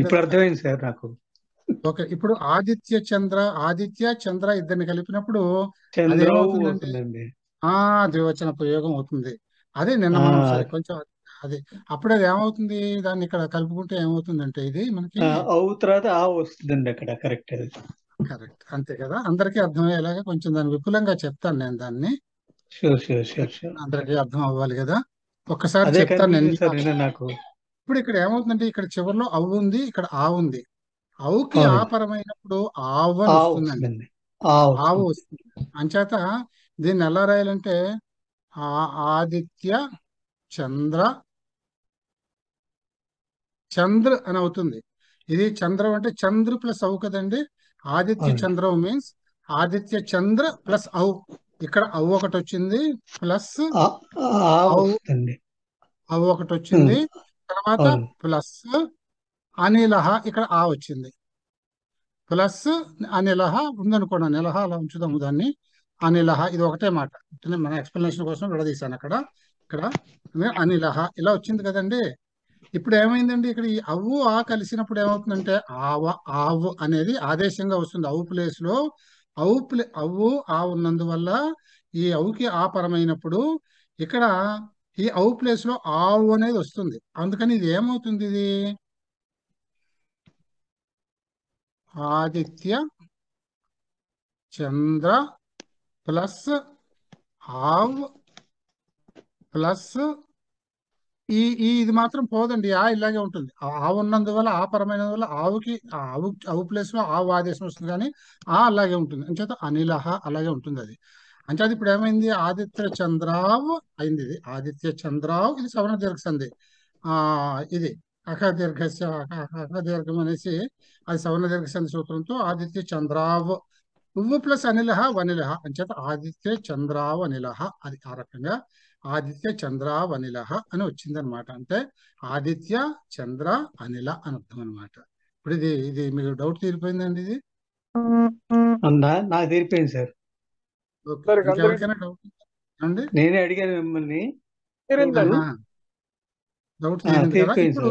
ఇప్పుడు అర్థమైంది సార్ నాకు ఓకే ఇప్పుడు ఆదిత్య చంద్ర ఆదిత్య చంద్ర ఇద్దరిని కలిపినప్పుడు ఆ ద్వివచన ప్రయోగం అవుతుంది. అదే నిన్న మనం కొంచెం అది అప్పుడు అది ఏమవుతుంది? దాన్ని ఇక్కడ కలుపుకుంటే ఏమవుతుందంటే ఇది మనకి అవు తర్వాత ఆ వస్తుందండి అక్కడ కరెక్ట్ అది. కరెక్ట్ అంతే కదా? అందరికీ అర్థమయ్యేలాగా కొంచెం దాన్ని విపులంగా చెప్తాను నేను దాన్ని. అందరికీ అర్థం అవ్వాలి కదా? ఒక్కసారి చెప్తాను నేను నాకు ఇప్పుడు ఇక్కడ ఏమవుతుందంటే ఇక్కడ చివరిలో అవ్వు ఉంది ఇక్కడ ఆ ఉంది. అవుకి అవునండి ఆపరమైనప్పుడు ఆవు అని ఆ వస్తుందండి. ఆ ఆవు వస్తుంది. అంచేత దీన్ని ఎలా రాయాలంటే ఆ ఆదిత్య చంద్ర చంద్ర అని అవుతుంది. ఇది చంద్రం అంటే చంద్ర ప్లస్ అవు కదండి. ఆదిత్య చంద్రం మీన్స్ ఆదిత్య చంద్ర ప్లస్ అవు ఇక్కడ అవు ఒకటి వచ్చింది ప్లస్ ఆ ఆ అవు అవు ఒకటి వచ్చింది. తర్వాత ప్లస్ అనిలహ ఇక్కడ ఆ వచ్చింది. ప్లస్ అనిలహ ఉందనుకోండి అనిలహ అలా ఉంచుదాము దాన్ని. అనిలహ ఇది ఒకటే మాట. మన ఎక్స్ప్లెనేషన్ కోసం విడదీశాను అక్కడ. ఇక్కడ అనిలహ ఇలా వచ్చింది కదండి. ఇప్పుడు ఏమైందండి? ఇక్కడ ఈ అవ్వు ఆ కలిసినప్పుడు ఏమవుతుందంటే ఆవ ఆవు అనేది ఆదేశంగా వస్తుంది. అవు ప్లేస్లో అవు ప్లే అవ్వు ఆ ఉన్నందువల్ల ఈ అవుకి ఆ పరమైనప్పుడు ఇక్కడ ఈ ఔ ప్లేస్లో ఆవు అనేది వస్తుంది. అందుకని ఇది ఏమవుతుంది ఇది? ఆదిత్య చంద్ర ప్లస్ ఆవ్ ప్లస్ ఈ ఈ ఇది మాత్రం పోదండి. ఆ ఇలాగే ఉంటుంది. ఆ ఆవు ఉన్నందువల్ల ఆ పరమైన వల్ల ఆవుకి ఆవు ఆవు ప్లేస్లో ఆవు ఆదేశం వస్తుంది కానీ ఆ అలాగే ఉంటుంది. అంచేత అనిలహ అలాగే ఉంటుంది అది. అంచేత ఇప్పుడు ఏమైంది? ఆదిత్య చంద్రావ్ అయింది ఇది. ఆదిత్య చంద్రావ్ ఇది సవర్ణ దీర్ఘ సంధి. ఆ ఇది అఖ దీర్ఘ అఖ దీర్ఘం అనేసి అది సవర్ణ దీర్ఘ సంధి సూత్రంతో ఆదిత్య చంద్రావ్. ఉవ్వు ప్లస్ అనిలహ వనిలహ. అంచేత ఆదిత్య చంద్రావ్ అనిలహ అది ఆ రకంగా ఆదిత్య చంద్ర వనిలహ అని వచ్చిందనమాట అంటే ఆదిత్య చంద్ర అనిల అని అర్థం అనమాట ఇప్పుడు ఇది ఇది మీకు డౌట్ తీరిపోయిందండి ఇది? నాకు తీరిపోయింది సార్ ఓకే అందరికి అందరికి ఇంకెవరికైనా డౌట్ అండి? నేనే అడిగాను మిమ్మల్ని. డౌట్ ఇప్పుడు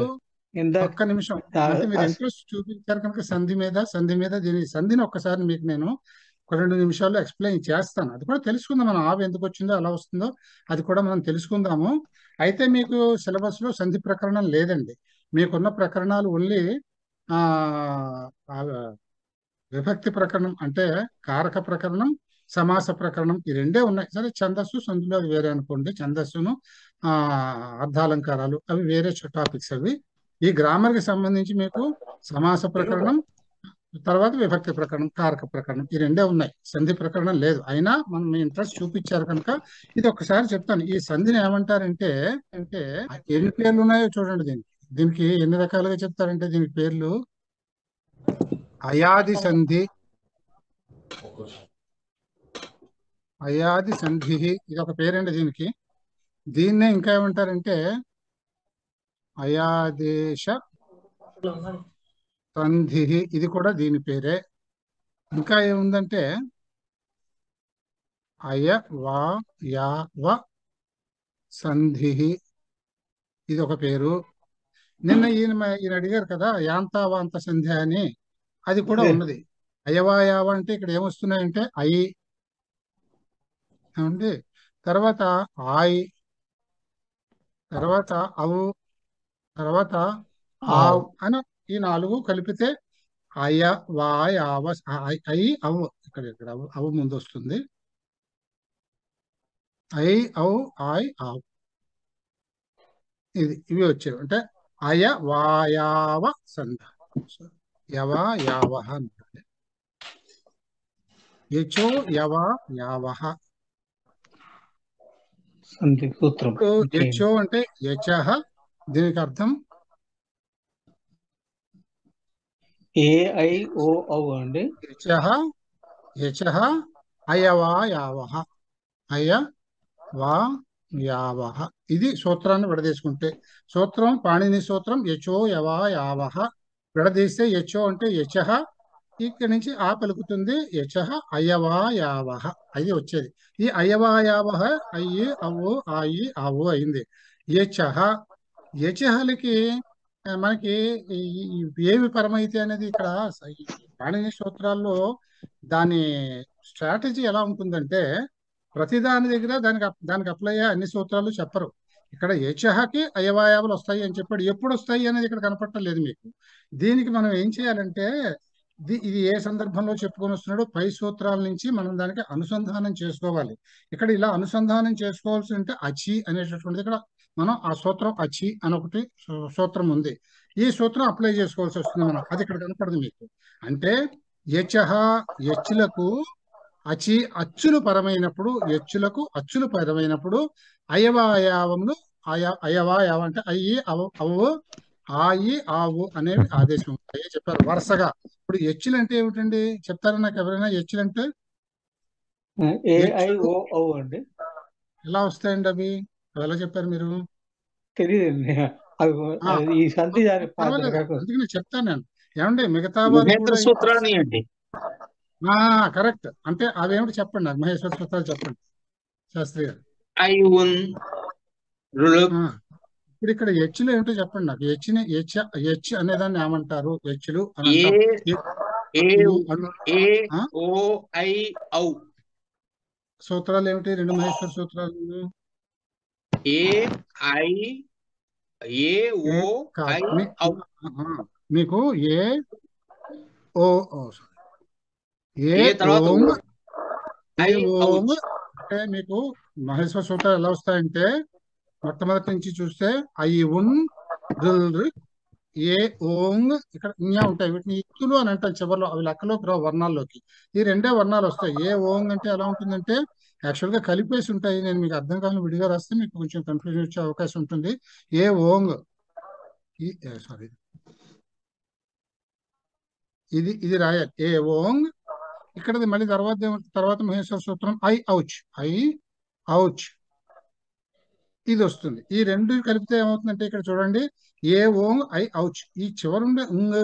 ఒక్క నిమిషం. మీరు ఇంట్రెస్ట్ చూపించారు కనుక సంధి మీద సంధి మీద దీని సంధిని ఒక్కసారి మీకు నేను ఒక రెండు నిమిషాల్లో ఎక్స్ప్లెయిన్ చేస్తాను. అది కూడా తెలుసుకుందాం. మనం ఆవు ఎందుకు వచ్చిందో ఎలా వస్తుందో అది కూడా మనం తెలుసుకుందాము. అయితే మీకు సిలబస్లో సంధి ప్రకరణం లేదండి. మీకున్న ప్రకరణాలు ఓన్లీ ఆ ఆ, విభక్తి ప్రకరణం అంటే కారక ప్రకరణం సమాస ప్రకరణం ఈ రెండే ఉన్నాయి. సరే ఛందస్సు సందులో వేరే అనుకోండి. ఛందస్సును ఆ అర్ధాలంకారాలు అవి వేరే టాపిక్స్ అవి. ఈ గ్రామర్కి సంబంధించి మీకు సమాస ప్రకరణం తర్వాత విభక్తి ప్రకరణం కారక ప్రకరణం ఈ రెండే ఉన్నాయి. సంధి ప్రకరణం లేదు. అయినా మనం మీ ఇంట్రెస్ట్ చూపించారు కనుక ఇది ఒకసారి చెప్తాను. ఈ సంధిని ఏమంటారంటే అంటే ఎన్ని పేర్లు ఉన్నాయో చూడండి దీనికి. దీనికి ఎన్ని రకాలుగా చెప్తారంటే దీనికి పేర్లు? అయాది సంధి. అయాది సంధి ఇది ఒక పేరండి దీనికి. దీన్నే ఇంకా ఏమంటారంటే అయాదేశ సంధి ఇది కూడా దీని పేరే. ఇంకా ఏముందంటే అయ వా యా వ సంధి ఇది ఒక పేరు. నిన్న ఈయన ఈయన అడిగారు కదా యాంతా వాంత సంధ్య అని. అది కూడా ఉన్నది. అయవాయావ అంటే ఇక్కడ ఏమొస్తున్నాయంటే ఐ ఏమండి తర్వాత ఆయ్ తర్వాత అవు తర్వాత ఆవ్ అని ఈ నాలుగు కలిపితే అయ వాయ్ ఆవ ఐ అవు. ఇక్కడ ఇక్కడ అవు అవు ముందు వస్తుంది. ఐ ఔ ఆయ్ ఆవ్. ఇది ఇవి వచ్చేవి. అంటే అయ వాయావ సంధ యవ యావహ అంటే. యచో యవ యావహ. సంధి సూత్రం. యచో అంటే యచహ దీనికి అర్థం? ఏ ఐ ఓ ఔ అండి? యచహ యచహ అయవా యావహ అయ వా యావహ ఇది సూత్రాన్ని విడదీసుకుంటే సూత్రం పాణిని సూత్రం యచో యవా యావహ విడదీస్తే యచో అంటే యచహ ఇక్కడి నుంచి ఆ పలుకుతుంది యశ అయవాయావహ. అది వచ్చేది. ఈ అయవాయావహ అయ్యి అవు ఆయి ఆవు అయింది. యచహ యచహలకి మనకి ఏవి పరమైతే అనేది ఇక్కడ పాణిని సూత్రాల్లో దాని స్ట్రాటజీ ఎలా ఉంటుందంటే ప్రతి దాని దగ్గర దానికి దానికి అప్లై అయ్యే అన్ని సూత్రాలు చెప్పరు. ఇక్కడ యచహకి అయవాయావులు వస్తాయి అని చెప్పాడు. ఎప్పుడు వస్తాయి అనేది ఇక్కడ కనపడటం లేదు మీకు. దీనికి మనం ఏం చేయాలంటే ఇది ఇది ఏ సందర్భంలో చెప్పుకొని వస్తున్నాడో పై సూత్రాల నుంచి మనం దానికి అనుసంధానం చేసుకోవాలి. ఇక్కడ ఇలా అనుసంధానం చేసుకోవాల్సి ఉంటే అచి అనేటటువంటిది ఇక్కడ మనం ఆ సూత్రం అచి అని ఒకటి సూత్రం ఉంది. ఈ సూత్రం అప్లై చేసుకోవాల్సి వస్తుంది మనం. అది ఇక్కడ కనపడదు మీకు. అంటే యచహ యచ్చులకు అచి అచ్చులు పరమైనప్పుడు యచ్చులకు అచ్చులు పరమైనప్పుడు అయవాయావములు అయ అయవాయావ అంటే అయ్యి అవ అవు ఆయి ఆవు అనేవి ఆదేశం ఉంటాయి. చెప్పారు. వరుసగా. ఇప్పుడు ఎచ్చులు అంటే ఏమిటండి? చెప్తారా నాకు ఎవరైనా ఎచ్చులు అంటే? అండి. ఎలా వస్తాయండి అవి? అవి ఎలా చెప్పారు మీరు? తెలియదండి అది ఆ, అది ఈ సంధి దాని పర్వాలేదు. పాత్ర అందుకే నేను చెప్తాను నేను. ఏమండి మిగతా సూత్రాన్ని అండి. కరెక్ట్. అంటే అవేమిటి చెప్పండి? నాకు మహేశ్వర సూత్రాలు చెప్పండి. శాస్త్రి గారు. ఐ ఉన్ ఇప్పుడు ఇక్కడ హెచ్లు ఏమిటో చెప్పండి నాకు. హెచ్ హెచ్ అనేదాన్ని ఏమంటారు? హెచ్లు అని ఏ అంటాం. ఏ ఈ అను- ఏ ఆ? ఓ ఐ ఔ. సూత్రాలు ఏమిటి? రెండు మహేశ్వర సూత్రాలు మీకు ఏ ఓ ఏ ఓం అంటే మీకు మహేశ్వర సూత్రాలు ఎలా వస్తాయంటే మొట్టమొదటి నుంచి చూస్తే ఐ ఉన్ రుల్ ఏ ఓంగ్ ఇక్కడ ఇన్యా ఉంటాయి. వీటిని ఇత్తులు అని అంటాం చివరిలో. అవి లెక్కలోకి రావు వర్ణాల్లోకి. ఈ రెండే వర్ణాలు వస్తాయి. ఏ ఓంగ్ అంటే ఎలా ఉంటుందంటే యాక్చువల్గా కలిపేసి ఉంటాయి. నేను మీకు అర్థం కాని విడిగా రాస్తే మీకు కొంచెం కన్ఫ్యూజన్ వచ్చే అవకాశం ఉంటుంది. ఏ ఓంగ్ సారీ ఇది ఇది రాయాలి. ఏ ఓంగ్ ఇక్కడ మళ్ళీ తర్వాత తర్వాత మహేశ్వర సూత్రం ఐ ఔచ్. I ouch. ఇది వస్తుంది. ఈ రెండు కలిపితే ఏమవుతుందంటే ఇక్కడ చూడండి. ఏ ఓం ఐ ఔచ్. ఈ చివరుండే ఉంగ్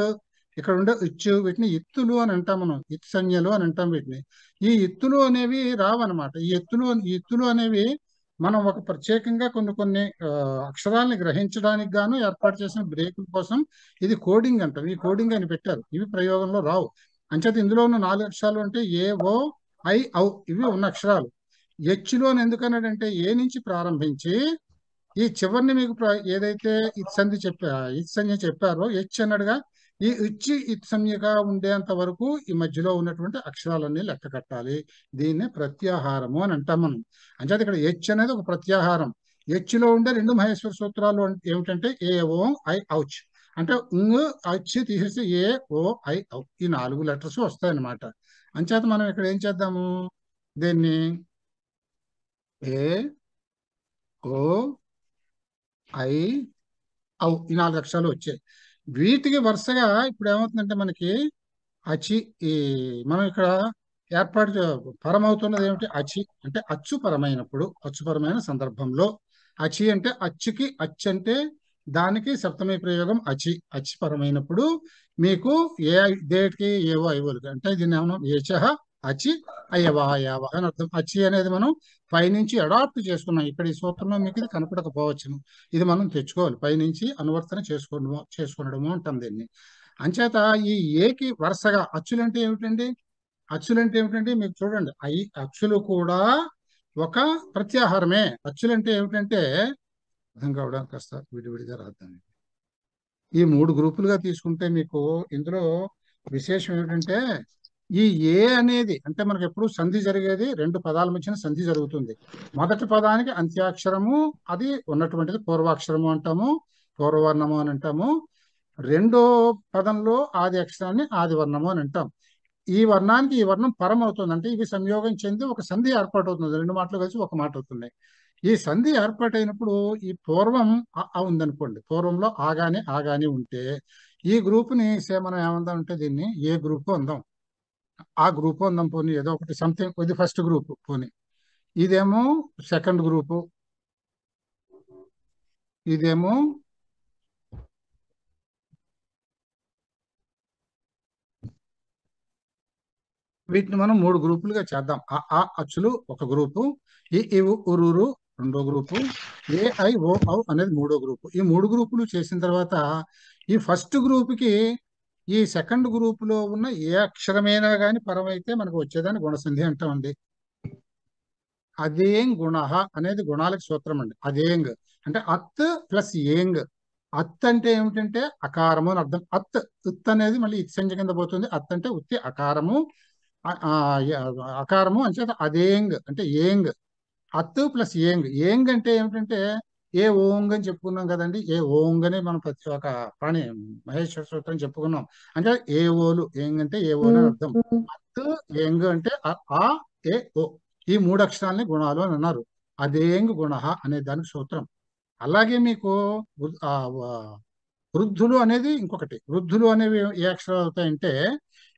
ఇక్కడ ఉండే ఇచ్చు వీటిని ఎత్తులు అని అంటాం మనం. ఇత్ సంజ్ఞలు అని అంటాం వీటిని. ఈ ఎత్తులు అనేవి రావన్నమాట. ఈ ఎత్తులు ఈ అనేవి మనం ఒక ప్రత్యేకంగా కొన్ని కొన్ని అక్షరాలని గ్రహించడానికి గాను ఏర్పాటు చేసిన బ్రేకుల కోసం ఇది కోడింగ్ అంటాం. ఈ కోడింగ్ అని పెట్టారు. ఇవి ప్రయోగంలో రావు. అంచేత ఇందులో ఉన్న నాలుగు అక్షరాలు అంటే ఏ ఓ ఐ ఔ ఇవి ఉన్న అక్షరాలు. హెచ్లో అని ఎందుకన్నాడంటే ఏ నుంచి ప్రారంభించి ఈ చివరిని మీకు ఏదైతే ఇత్ సంధి చెప్పా ఇత్ చెప్పారో హెచ్ అన్నాడుగా ఈ ఇచ్చి ఇత్సంజ్ఞగా ఉండేంత వరకు ఈ మధ్యలో ఉన్నటువంటి అక్షరాలన్నీ లెక్క కట్టాలి. దీన్నే ప్రత్యాహారము అని అంటాం మనం. అంచేత ఇక్కడ హెచ్ అనేది ఒక ప్రత్యాహారం. హెచ్లో ఉండే రెండు మహేశ్వర సూత్రాలు ఏమిటంటే ఏ ఓ ఐ ఔచ్. అంటే ఉంగ్ అచ్చి తీసేసి ఏ ఓ ఐ ఔ ఈ నాలుగు లెటర్స్ వస్తాయన్నమాట. అంచేత మనం ఇక్కడ ఏం చేద్దాము? దీన్ని ఏ ఓ ఐ ఔ ఈ నాలుగు అక్షరాలు వచ్చాయి. వీటికి వరుసగా ఇప్పుడు ఏమవుతుందంటే మనకి అచి ఈ మనం ఇక్కడ ఏర్పాటు పరమవుతున్నది ఏమిటి? అచి అంటే అచ్చు పరమైనప్పుడు అచ్చుపరమైన సందర్భంలో. అచి అంటే అచ్చుకి అచ్చు అంటే దానికి సప్తమి ప్రయోగం అచి. అచి పరమైనప్పుడు మీకు ఏ దేటికి ఏవో ఐవోలు అంటే దీన్ని ఏమన్నా? ఏచహ అచి అయవాయావ అని అర్థం. అచి అనేది మనం పైనుంచి అడాప్ట్ చేసుకున్నాం. ఇక్కడ ఈ సూత్రంలో మీకు ఇది కనపడకపోవచ్చును. ఇది మనం తెచ్చుకోవాలి. పైనుంచి అనువర్తన చేసుకోవడము చేసుకునడము అంటాం దీన్ని. అంచేత ఈ ఏకి వరుసగా అచ్చులంటే ఏమిటండి? అచ్చులంటే ఏమిటండి? మీకు చూడండి. ఐ అచ్చులు కూడా ఒక ప్రత్యాహారమే. అచ్చులంటే ఏమిటంటే అర్థం కావడానికి కాస్త విడివిడిగా రాద్దాం. ఈ మూడు గ్రూపులుగా తీసుకుంటే మీకు ఇందులో విశేషం ఏమిటంటే ఈ ఏ అనేది అంటే మనకి ఎప్పుడు సంధి జరిగేది? రెండు పదాల మధ్యన సంధి జరుగుతుంది. మొదటి పదానికి అంత్యాక్షరము అది ఉన్నటువంటిది పూర్వాక్షరము అంటాము పూర్వవర్ణము అని అంటాము. రెండో పదంలో ఆది అక్షరాన్ని ఆది వర్ణము అని అంటాం. ఈ వర్ణానికి ఈ వర్ణం పరం అవుతుంది అంటే ఇవి సంయోగం చెంది ఒక సంధి ఏర్పాటు అవుతుంది రెండు మాటలు కలిసి ఒక మాట అవుతుంది. ఈ సంధి ఏర్పాటైనప్పుడు ఈ పూర్వం ఉందనుకోండి. పూర్వంలో ఆగాని ఆగాని ఉంటే ఈ గ్రూప్ని సేమనం ఏమందాం అంటే దీన్ని? ఏ గ్రూప్ అందాం. ఆ గ్రూప్ ఉందాం పోనీ ఏదో ఒకటి సంథింగ్ ఇది ఫస్ట్ గ్రూప్ పోనీ. ఇదేమో సెకండ్ గ్రూపు ఇదేమో వీటిని మనం మూడు గ్రూపులుగా చేద్దాం. ఆ అచ్చులు ఒక గ్రూపు ఈ ఉరూరు రెండో గ్రూపు ఏఐఓ ఓ అనేది మూడో గ్రూపు. ఈ మూడు గ్రూపులు చేసిన తర్వాత ఈ ఫస్ట్ గ్రూప్కి ఈ సెకండ్ గ్రూపులో ఉన్న ఏ అక్షరమైనా కానీ పరమైతే మనకు వచ్చేదాన్ని గుణసంధి అంటామండి అదేం గుణ అనేది గుణాలకు సూత్రం అండి. అదేంగ్ అంటే అత్ ప్లస్ ఏంగ్ అత్ అంటే ఏమిటంటే అకారము అని అర్థం. అత్ ఉత్ అనేది మళ్ళీ ఇత్సంజ కింద పోతుంది. అత్ అంటే ఉత్తి అకారము అకారము అని య- అకారము అంచేత అదేంగ్ అంటే ఏంగ్ అత్ ప్లస్ ఏంగ్ ఏంగ్ అంటే ఏమిటంటే ఏ ఓంగ్ అని చెప్పుకున్నాం కదండి? ఏ ఓంగ్ అని మనం ప్రతి ఒక్క ప్రాణి మహేశ్వర సూత్రం చెప్పుకున్నాం. అంటే ఏ ఓలు ఏంగ్ అంటే ఏ ఓలు అని అర్థం. అత్ ఏంగ్ అంటే ఆ ఏ ఓ. ఈ మూడు అక్షరాలని గుణాలు అని అన్నారు. అదేంగ్ గుణ అనే దానికి సూత్రం. అలాగే మీకు వృద్ధులు అనేది ఇంకొకటి. వృద్ధులు అనేవి ఏ అక్షరాలు అవుతాయంటే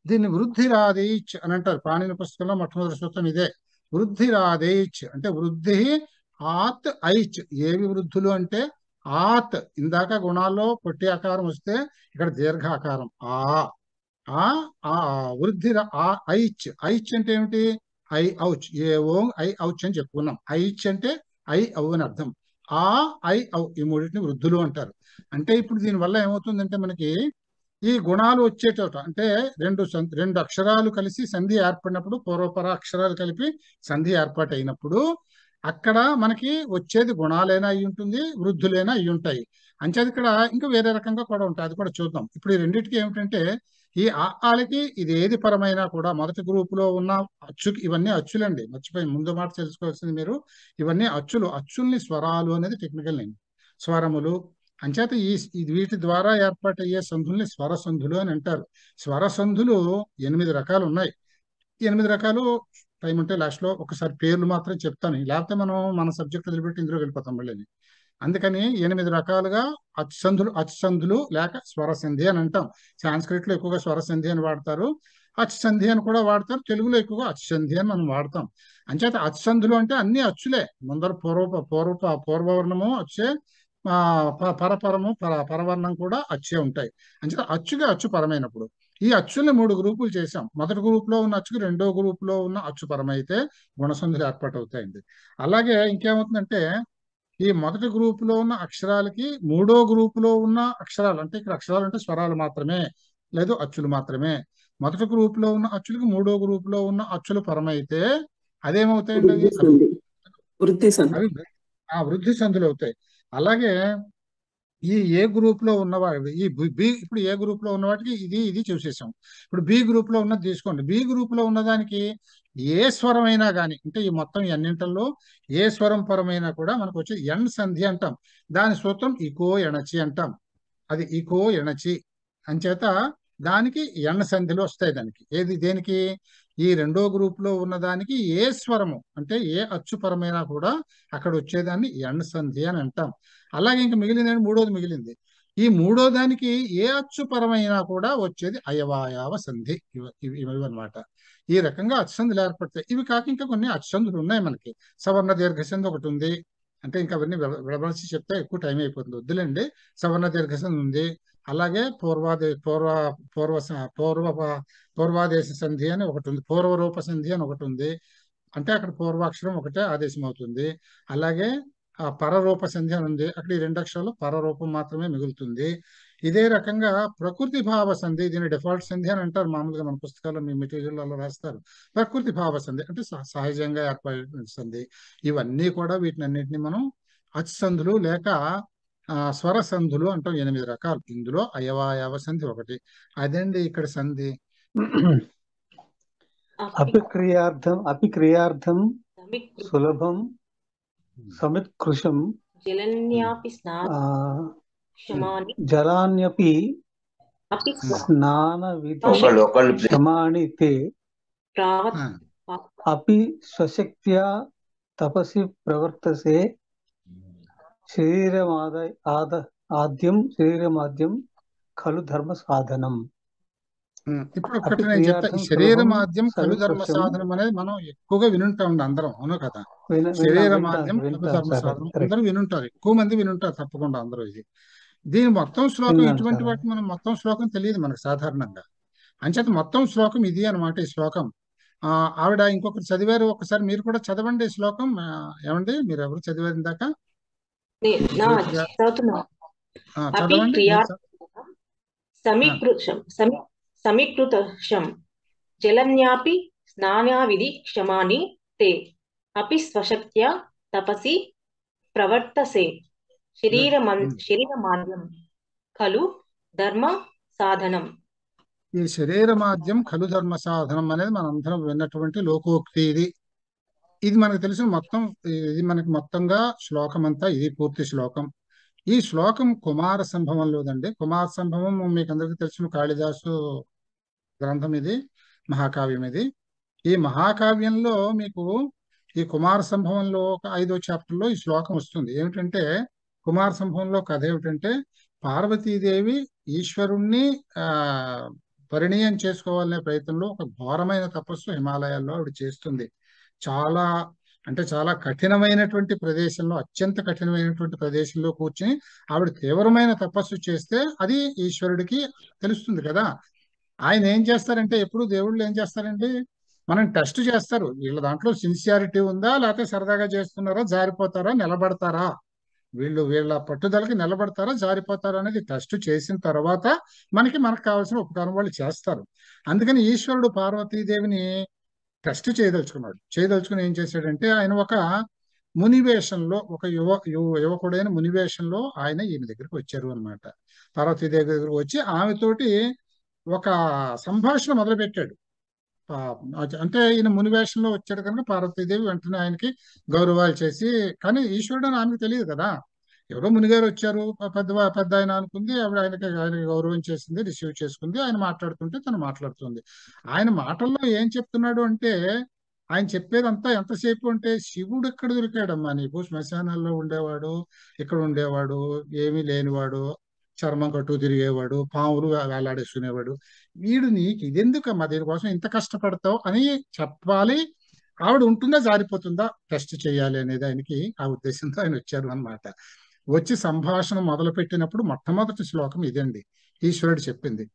దీన్ని వృద్ధి రాదేచ్ అని అంటారు. పాణిని పుస్తకంలో మొట్టమొదటి సూత్రం ఇదే. వృద్ధి రాదేచ్ అంటే వృద్ధి ఆత్ ఐచ్ ఏవి వృద్ధులు అంటే ఆత్. ఇందాక గుణాల్లో పొట్టి ఆకారం వస్తే ఇక్కడ దీర్ఘ ఆకారం ఆ ఆ ఆ. వృద్ధి ఆ ఐచ్. ఐచ్ అంటే ఏమిటి? ఐ ఔచ్. ఏ ఓం ఐ ఔచ్ అని చెప్పుకున్నాం. ఐచ్ అంటే ఐ ఔ అని అర్థం. ఆ ఐ ఔ ఈ మూడింటిని వృద్ధులు అంటారు. అంటే ఇప్పుడు దీనివల్ల ఏమవుతుందంటే మనకి ఈ గుణాలు వచ్చేటోట అంటే రెండు సం- రెండు అక్షరాలు కలిసి సంధి ఏర్పడినప్పుడు పూర్వపర అక్షరాలు కలిపి సంధి ఏర్పాటు అయినప్పుడు అక్కడ మనకి వచ్చేది గుణాలైనా అయి ఉంటుంది వృద్ధులైనా అయి ఉంటాయి. అంచేది ఇక్కడ ఇంకా వేరే రకంగా కూడా ఉంటాయి. అది కూడా చూద్దాం. ఇప్పుడు ఈ రెండింటికి ఏమిటంటే ఈ ఆ ఆలకి ఇది ఏది పరమైనా కూడా మొదటి గ్రూపులో ఉన్న అచ్చుకి ఇవన్నీ అచ్చులండి. మర్చిపోయి ముందు మాట తెలుసుకోవాల్సింది మీరు. ఇవన్నీ అచ్చులు. అచ్చుల్ని స్వరాలు అనేది టెక్నికల్ నేమ్ స్వరములు. అంచేత ఈ వీటి ద్వారా ఏర్పాటయ్యే సంధుల్ని స్వర సంధులు అని అంటారు. స్వర సంధులు ఎనిమిది రకాలు ఉన్నాయి. ఎనిమిది రకాలు టైం ఉంటే లాస్ట్లో ఒకసారి పేర్లు మాత్రం చెప్తాను. లేకపోతే మనం మన సబ్జెక్ట్ వదిలిపెట్టి ఇందులో వెళ్ళిపోతాం మళ్ళీ అందుకని ఎనిమిది రకాలుగా అచ్చంధులు అచ్చంధులు లేక స్వరసంధి అని అంటాం. సాంస్క్రిట్లో ఎక్కువగా స్వరసంధి అని వాడతారు. అచ్చంధి అని కూడా వాడతారు. తెలుగులో ఎక్కువగా అచ్చంధి అని మనం వాడతాం. అంచేత అచ్చంధులు అంటే అన్ని అచ్చులే. ముందర పూర్వ పూర్వ పూర్వవర్ణము అచ్చే ప- పరపరము పర పరవర్ణం కూడా అచ్చే ఉంటాయి. అంచేత అచ్చుగా అచ్చు పరమైనప్పుడు. ఈ అచ్చుల్ని మూడు గ్రూపులు చేశాం. మొదటి గ్రూప్లో ఉన్న అచ్చుకి రెండో గ్రూప్లో ఉన్న అచ్చు పరమైతే గుణసంధులు ఏర్పాటు అవుతాయండి అలాగే ఇంకేమవుతుందంటే ఈ మొదటి గ్రూప్లో ఉన్న అక్షరాలకి మూడో గ్రూప్లో ఉన్న అక్షరాలు అంటే ఇక్కడ అక్షరాలు అంటే స్వరాలు మాత్రమే లేదు అచ్చులు మాత్రమే. మొదటి గ్రూప్లో ఉన్న అచ్చులకి మూడో గ్రూప్లో ఉన్న అచ్చులు పరమైతే అదేమవుతాయండి అవి ఆ వృద్ధి సంధులు అవుతాయి అలాగే ఈ ఏ గ్రూప్లో ఉన్నవాడు ఈ బి ఇప్పుడు ఏ గ్రూప్లో ఉన్న వాటికి ఇది ఇది చూసేసాం. ఇప్పుడు బి గ్రూప్లో ఉన్నది తీసుకోండి. బి గ్రూప్లో ఉన్నదానికి ఏ స్వరం అయినా కానీ అంటే ఈ మొత్తం ఎన్నింటల్లో ఏ స్వరం పరమైనా కూడా మనకు వచ్చే ఎన్ సంధి అంటాం. దాని సూత్రం ఇకో ఎణచి అంటాం. అది ఇకో ఎణచి అంచేత దానికి ఎన్న సంధిలో వస్తాయి దానికి. ఏది దేనికి? ఈ రెండో గ్రూప్లో ఉన్నదానికి ఏ స్వరము అంటే ఏ అచ్చుపరమైనా కూడా అక్కడ వచ్చేదాన్ని ఎండ్ సంధి అని అంటాం. అలాగే ఇంకా మిగిలింది మూడోది మిగిలింది. ఈ మూడో దానికి ఏ అచ్చుపరమైనా కూడా వచ్చేది అయవాయావ సంధి ఇవి అనమాట ఈ రకంగా అచ్చందులు ఏర్పడతాయి. ఇవి కాక ఇంకా కొన్ని అచ్చందులు ఉన్నాయి మనకి. సవర్ణ దీర్ఘసంధి ఒకటి ఉంది. అంటే ఇంకా అవన్నీ విడ- చెప్తే ఎక్కువ టైం అయిపోతుంది. వద్దులేండి. సవర్ణ దీర్ఘసంధి ఉంది. అలాగే పూర్వాదే పూర్వ పూర్వ స- పూర్వ పూర్వాదేశ సంధి అని ఒకటి ఉంది. పూర్వరూప సంధి అని ఒకటి ఉంది. అంటే అక్కడ పూర్వాక్షరం ఒకటే ఆదేశం అవుతుంది. అలాగే ఆ పరరూప సంధి అని ఉంది. అక్కడ ఈ రెండు అక్షరాలు పరరూపం మాత్రమే మిగులుతుంది. ఇదే రకంగా ప్రకృతి భావ సంధి దీని డిఫాల్ట్ సంధి అని అంటారు. మామూలుగా మన పుస్తకాల్లో మీ మెటీరియల్లో రాస్తారు. ప్రకృతి భావ సంధి అంటే సహ- సహజంగా ఏర్పడిన సంధి. ఇవన్నీ కూడా వీటిని అన్నింటినీ మనం అచ్చంధులు లేక స్వర సంధులు అంటాం ఎనిమిది రకాలు. ఇందులో అయవాయవ సంధి ఒకటి. అదండి ఇక్కడ సంధి? అపి క్రియార్థం అపి క్రియార్థం సులభం సమిత్కృశం జలన్యాపి స్నాన క్షమాణి తే. అపి స్వశక్త్యా తపసి ప్రవర్తసే శరీరమాద ఆద ఆద్యం శరీరమాద్యం ఖలు ధర్మ సాధనం. ఇప్పుడు అపి ఒక్కటి నేను చెప్తా కలు ధర్మ సాధనం అనేది మనం ఎక్కువగా వినుంటాం అందరం అవును కదా? విన విన్నా శరీర వింటాను మాధ్యం కలు ధర్మ సాధనం అందరూ వినుంటారు ఎక్కువ మంది వినుంటారు తప్పకుండా అందరూ ఇది. దీని మొత్తం శ్లోకం ఇటువంటి వాటి మనం మొత్తం శ్లోకం తెలియదు మనకు సాధారణంగా. అంచేత మొత్తం శ్లోకం ఇది అన్నమాట ఈ శ్లోకం. ఆ ఆవిడ ఇంకొకటి చదివారు ఒకసారి మీరు కూడా చదవండి ఈ శ్లోకం. ఏమండి? మీరు ఎవరు చదివారు ఇందాక? నే- నా ఏ క్రియా చదువుతున్నా ఆ, అపి చదవండి మీరు క్రియా చ- ఆ, సమీకృతం సమీ సమీకృతం. జలన్యాపి స్నానావిధి క్షమాని తే. అపి స్వశక్త్యా తపసి ప్రవర్తసే. గుడ్ శరీరమన్ ఉమ్. శరీరమాద్యం ఖలు ధర్మ సాధనం. ఈ శరీర మాధ్యం ఖలు ధర్మ సాధనం అనేది మనందరం విన్నటువంటి లోకోక్తి ఇది. ఇది మనకు తెలిసిన మొత్తం ఇది మనకి మొత్తంగా శ్లోకం అంతా ఇది పూర్తి శ్లోకం. ఈ శ్లోకం కుమార సంభవంలోదండి. కుమార సంభవం మీకు అందరికీ తెలిసిన కాళిదాసు గ్రంథం ఇది మహాకావ్యం ఇది. ఈ మహాకావ్యంలో మీకు ఈ కుమార సంభవంలో ఒక ఐదో చాప్టర్లో ఈ శ్లోకం వస్తుంది. ఏమిటంటే కుమార సంభవంలో కథ ఏమిటంటే పార్వతీదేవి ఈశ్వరుణ్ణి ఆ పరిణయం చేసుకోవాలనే ప్రయత్నంలో ఒక ఘోరమైన తపస్సు హిమాలయాల్లో ఆవిడ చేస్తుంది. చాలా అంటే చాలా కఠినమైనటువంటి ప్రదేశంలో అత్యంత కఠినమైనటువంటి ప్రదేశంలో కూర్చుని ఆవిడ తీవ్రమైన తపస్సు చేస్తే అది ఈశ్వరుడికి తెలుస్తుంది కదా. ఆయన ఏం చేస్తారంటే ఎప్పుడు దేవుళ్ళు ఏం చేస్తారంటే మనం టెస్ట్ చేస్తారు. వీళ్ళ దాంట్లో సిన్సియారిటీ ఉందా? లేకపోతే సరదాగా చేస్తున్నారా? జారిపోతారా? నిలబడతారా? వీళ్ళు వీళ్ళ పట్టుదలకి నిలబడతారా? జారిపోతారా అనేది టెస్ట్ చేసిన తర్వాత మనకి మనకు కావాల్సిన ఉపకారం వాళ్ళు చేస్తారు. అందుకని ఈశ్వరుడు పార్వతీదేవిని టెస్ట్ చేయదలుచుకున్నాడు. చేయదలుచుకుని ఏం చేశాడంటే ఆయన ఒక మునివేషంలో ఒక యువ యువ యువకుడైన మునివేషంలో ఆయన ఈమె దగ్గరికి వచ్చారు అనమాట పార్వతీదేవి దగ్గరకు వచ్చి ఆమెతోటి ఒక సంభాషణ మొదలుపెట్టాడు. అంటే ఈయన మునివేషంలో వచ్చాడు కనుక పార్వతీదేవి వెంటనే ఆయనకి గౌరవాలు చేసి కానీ ఈశ్వరుడు అని ఆమెకు తెలియదు కదా. ఎవరో మునిగారు వచ్చారు పెద్ద పెద్ద ఆయన అనుకుంది ఆవిడ ఆయనకి ఆయన గౌరవం చేసింది రిసీవ్ చేసుకుంది ఆయన మాట్లాడుతుంటే తను మాట్లాడుతుంది. ఆయన మాటల్లో ఏం చెప్తున్నాడు అంటే ఆయన చెప్పేదంతా ఎంతసేపు అంటే శివుడు ఎక్కడ దొరికాడమ్మా నీకు? శ్మశానాల్లో ఉండేవాడు ఇక్కడ ఉండేవాడు ఏమీ లేనివాడు చర్మం కట్టు తిరిగేవాడు పాములు వేలాడేసుకునేవాడు. వీడు నీకు ఇదెందుకమ్మా? దీనికోసం ఇంత కష్టపడతావు అని చెప్పాలి. ఆవిడ ఉంటుందా జారిపోతుందా? టెస్ట్ చేయాలి అనేది ఆయనకి ఆ ఉద్దేశంతో ఆయన వచ్చారు అన్నమాట వచ్చి సంభాషణ మొదలుపెట్టినప్పుడు మొట్టమొదటి శ్లోకం ఇదండి. ఈశ్వరుడు చెప్పింది.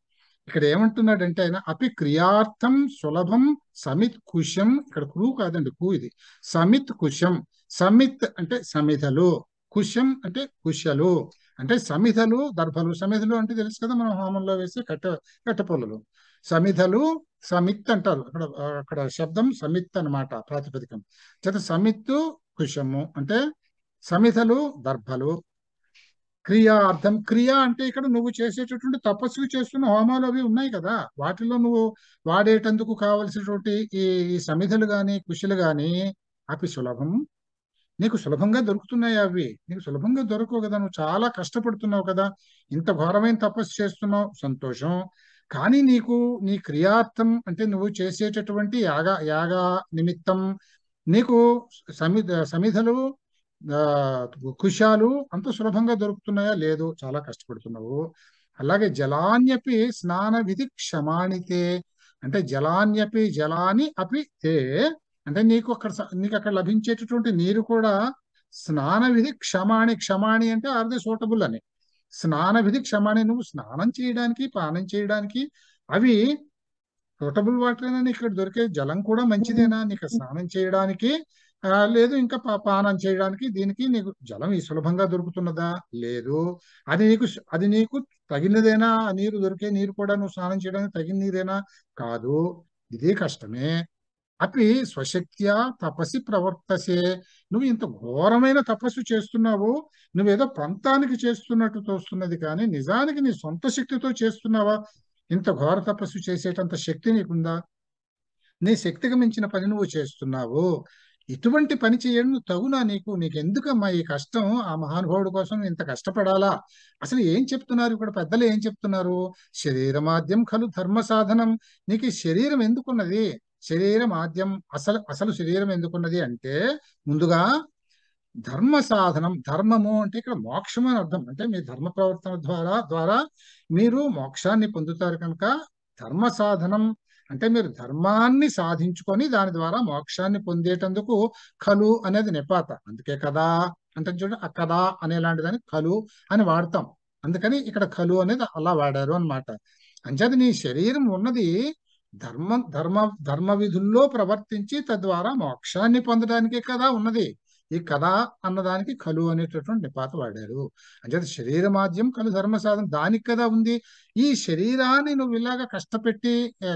ఇక్కడ ఏమంటున్నాడంటే ఆయన అపి క్రియార్థం సులభం సమిత్ కుశం. ఇక్కడ క్రూ కాదండి కు ఇది. సమిత్ కుశం. సమిత్ అంటే సమిధలు. కుశం అంటే కుశలు. అంటే సమిధలు దర్భలు. సమిధలు అంటే తెలుసు కదా మనం హోమంలో వేసే కట్ట కట్టపొలలు. సమిధలు సమిత్ అంటారు. అక్కడ అక్కడ శబ్దం సమిత్ అన్నమాట ప్రాతిపదికం. చేత సమిత్తు కుశము అంటే సమితలు దర్భలు. క్రియార్థం క్రియ అంటే ఇక్కడ నువ్వు చేసేటటువంటి తపస్సు చేస్తున్న హోమాలు అవి ఉన్నాయి కదా. వాటిలో నువ్వు వాడేటందుకు కావలసినటువంటి ఈ సమిధలు కానీ కుషులు కానీ అవి సులభం. నీకు సులభంగా దొరుకుతున్నాయి అవి. నీకు సులభంగా దొరకవు కదా. నువ్వు చాలా కష్టపడుతున్నావు కదా. ఇంత ఘోరమైన తపస్సు చేస్తున్నావు. సంతోషం. కానీ నీకు నీ క్రియార్థం అంటే నువ్వు చేసేటటువంటి యాగ యాగ నిమిత్తం నీకు సమి సమిధలు కుశాలు అంత సులభంగా దొరుకుతున్నాయా? లేదు చాలా కష్టపడుతున్నావు. అలాగే జలాన్యపి స్నాన విధి క్షమాణితే అంటే జలాన్యపి జలాని అపి తే అంటే నీకు అక్కడ నీకు అక్కడ లభించేటటువంటి నీరు కూడా స్నాన విధి క్షమాణి క్షమాణి అంటే ఆర్ ది సూటబుల్ అని. స్నాన విధి క్షమాణి నువ్వు స్నానం చేయడానికి పానం చేయడానికి అవి సూటబుల్ వాటర్ అయినా ఇక్కడ దొరికే జలం కూడా మంచిదేనా? నీకు స్నానం చేయడానికి లేదు ఇంకా పా- పానం చేయడానికి దీనికి నీకు జలం ఈ సులభంగా దొరుకుతున్నదా? లేదు. అది నీకు అది నీకు తగినదేనా? ఆ నీరు దొరికే నీరు కూడా నువ్వు స్నానం చేయడానికి తగిన నీరేనా కాదు. ఇది కష్టమే. అపి స్వశక్త్యా తపసి ప్రవర్తసే. నువ్వు ఇంత ఘోరమైన తపస్సు చేస్తున్నావు. నువ్వేదో పంతానికి చేస్తున్నట్టు తోస్తున్నది కానీ నిజానికి నీ సొంత శక్తితో చేస్తున్నావా? ఇంత ఘోర తపస్సు చేసేటంత శక్తి నీకుందా? నీ శక్తికి మించిన పని నువ్వు చేస్తున్నావు. ఇటువంటి పని చేయడం తగునా నీకు? నీకు ఎందుకమ్మా ఈ కష్టం? ఆ మహానుభావుడు కోసం ఇంత కష్టపడాలా? అసలు ఏం చెప్తున్నారు? ఇక్కడ పెద్దలు ఏం చెప్తున్నారు? శరీరమాద్యం ఖలు ధర్మ సాధనం. నీకు శరీరం ఎందుకున్నది? శరీరం ఆద్యం అసలు అసలు శరీరం ఎందుకున్నది అంటే ముందుగా ధర్మ సాధనం ధర్మము అంటే ఇక్కడ మోక్షము అని అర్థం. అంటే మీ ధర్మ ప్రవర్తన ద్వారా ద్వారా మీరు మోక్షాన్ని పొందుతారు కనుక ధర్మ సాధనం అంటే మీరు ధర్మాన్ని సాధించుకొని దాని ద్వారా మోక్షాన్ని పొందేటందుకు కలు అనేది నిపాత. అందుకే కదా అంటే చూడండి ఆ కదా అనేలాంటి దాన్ని కలు అని వాడతాం. అందుకని ఇక్కడ కలు అనేది అలా వాడారు అన్నమాట. అంచేది నీ శరీరం ఉన్నది ధర్మ ధర్మ ధర్మ విధుల్లో ప్రవర్తించి తద్వారా మోక్షాన్ని పొందడానికే కదా ఉన్నది. ఈ కథ అన్నదానికి కలు అనేటటువంటి నిపాత వాడారు అంచేత శరీరమాద్యం కలు ధర్మ సాధన దానికి కదా ఉంది. ఈ శరీరాన్ని నువ్వు ఇలాగా కష్టపెట్టి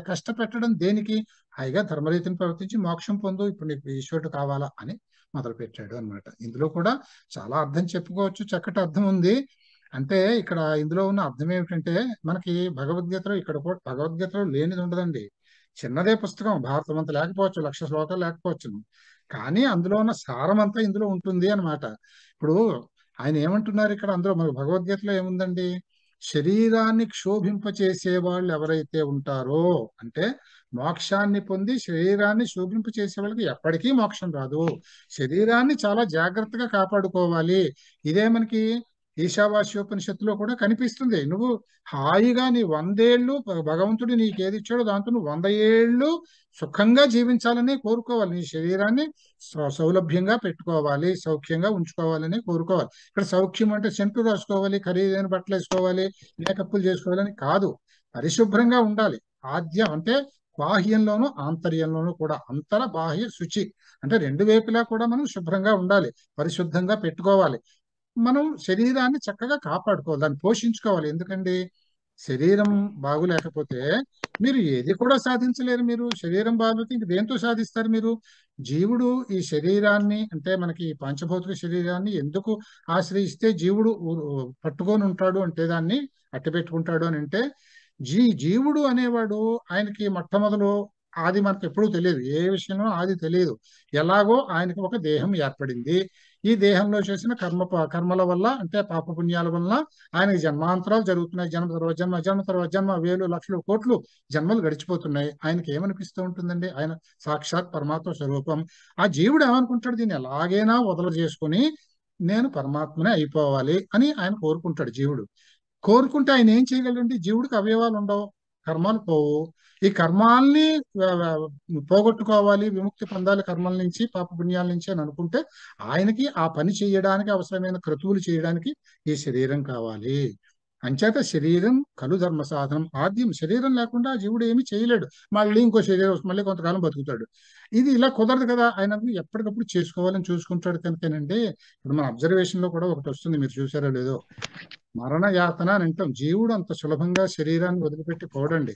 కష్టపెట్టడం దేనికి? హాయిగా ధర్మరీతిని ప్రవర్తించి మోక్షం పొందు ఇప్పుడు నీకు ఈశ్వరుడు కావాలా అని మొదలు పెట్టాడు అనమాట ఇందులో కూడా చాలా అర్థం చెప్పుకోవచ్చు చక్కటి అర్థం ఉంది. అంటే ఇక్కడ ఇందులో ఉన్న అర్థం ఏమిటంటే మనకి భగవద్గీతలో ఇక్కడ కూడా భగవద్గీతలో లేనిది ఉండదండి. చిన్నదే పుస్తకం భారతం అంత లేకపోవచ్చు లక్ష శ్లోకాలు లేకపోవచ్చు కానీ అందులో ఉన్న సారం అంతా ఇందులో ఉంటుంది అన్నమాట. ఇప్పుడు ఆయన ఏమంటున్నారు ఇక్కడ అందులో? మన భగవద్గీతలో ఏముందండి? శరీరాన్ని క్షోభింపచేసే వాళ్ళు ఎవరైతే ఉంటారో అంటే మోక్షాన్ని పొంది శరీరాన్ని శోభింపచేసే వాళ్ళకి ఎప్పటికీ మోక్షం రాదు. శరీరాన్ని చాలా జాగ్రత్తగా కాపాడుకోవాలి. ఇదే మనకి ఈశావాస్యోపనిషత్తులో కూడా కనిపిస్తుంది. నువ్వు హాయిగా నీ వందేళ్ళు భగవంతుడు నీకు ఏది ఇచ్చాడో దాంతో నువ్వు వంద ఏళ్ళు సుఖంగా జీవించాలని కోరుకోవాలి. నీ శరీరాన్ని సౌ- సౌలభ్యంగా పెట్టుకోవాలి సౌఖ్యంగా ఉంచుకోవాలని కోరుకోవాలి. ఇక్కడ సౌఖ్యం అంటే సెంటు రాసుకోవాలి ఖరీదైన బట్టలు వేసుకోవాలి మేకప్పులు చేసుకోవాలని కాదు. పరిశుభ్రంగా ఉండాలి. ఆద్యం అంటే బాహ్యంలోనూ ఆంతర్యంలోనూ కూడా అంతర బాహ్య శుచి. అంటే రెండు వైపులా కూడా మనం శుభ్రంగా ఉండాలి. పరిశుద్ధంగా పెట్టుకోవాలి. మనం శరీరాన్ని చక్కగా కాపాడుకోవాలి దాన్ని పోషించుకోవాలి. ఎందుకండి? శరీరం బాగులేకపోతే మీరు ఏది కూడా సాధించలేరు మీరు. శరీరం బాగులేకపోతే ఇంక దేంతో సాధిస్తారు మీరు? జీవుడు ఈ శరీరాన్ని అంటే మనకి పంచభౌతిక శరీరాన్ని ఎందుకు ఆశ్రయిస్తే జీవుడు పట్టుకొని ఉంటాడు అంటే దాన్ని అట్టబెట్టుకుంటాడు అని అంటే జీ జీవుడు అనేవాడు ఆయనకి మొట్టమొదలు ఆది మనకు ఎప్పుడూ తెలియదు. ఏ విషయంలో ఆది తెలియదు. ఎలాగో ఆయనకి ఒక దేహం ఏర్పడింది. ఈ దేహంలో చేసిన కర్మ కర్మల వల్ల అంటే పాప పుణ్యాల వల్ల ఆయనకి జన్మాంతరాలు జరుగుతున్నాయి. జన్మ తర్వాత జన్మ జన్మ తర్వాత జన్మ వేలు లక్షలు కోట్లు జన్మలు గడిచిపోతున్నాయి. ఆయనకి ఏమనిపిస్తూ ఉంటుందండి? ఆయన సాక్షాత్ పరమాత్మ స్వరూపం. ఆ జీవుడు ఏమనుకుంటాడు? దీన్ని ఎలాగైనా వదల చేసుకుని నేను పరమాత్మనే అయిపోవాలి అని ఆయన కోరుకుంటాడు జీవుడు. కోరుకుంటే ఆయన ఏం చేయగలండి జీవుడికి అవయవాలు ఉండవు. కర్మాలు పోవు. ఈ కర్మాల్ని పోగొట్టుకోవాలి విముక్తి పొందాలి కర్మల నుంచి పాప పుణ్యాల నుంచి అని అనుకుంటే ఆయనకి ఆ పని చేయడానికి అవసరమైన క్రతువులు చేయడానికి ఈ శరీరం కావాలి. అంచేత శరీరం కలు ధర్మ సాధనం ఆద్యం శరీరం లేకుండా జీవుడు ఏమీ చేయలేడు. మళ్ళీ ఇంకో శరీరం మళ్ళీ కొంతకాలం బతుకుతాడు. ఇది ఇలా కుదరదు కదా ఆయన ఎప్పటికప్పుడు చేసుకోవాలని చూసుకుంటాడు కనుకనండి ఇప్పుడు మన అబ్జర్వేషన్లో కూడా ఒకటి వస్తుంది మీరు చూసారో లేదో. మరణ యాతన అని అంటాం. జీవుడు అంత సులభంగా శరీరాన్ని వదిలిపెట్టి పోడండి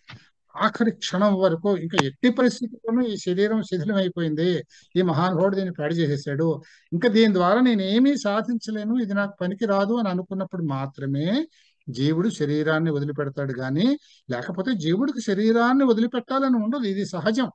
ఆఖరి క్షణం వరకు ఇంకా ఎట్టి పరిస్థితుల్లోనూ ఈ శరీరం శిథిలం అయిపోయింది ఈ మహానుభావుడు దీన్ని పాడు చేసేసాడు. ఇంకా దీని ద్వారా నేను ఏమీ సాధించలేను ఇది నాకు పనికి రాదు అని అనుకున్నప్పుడు మాత్రమే జీవుడు శరీరాన్ని వదిలిపెడతాడు కానీ లేకపోతే జీవుడికి శరీరాన్ని వదిలిపెట్టాలని ఉండదు. ఇది సహజం.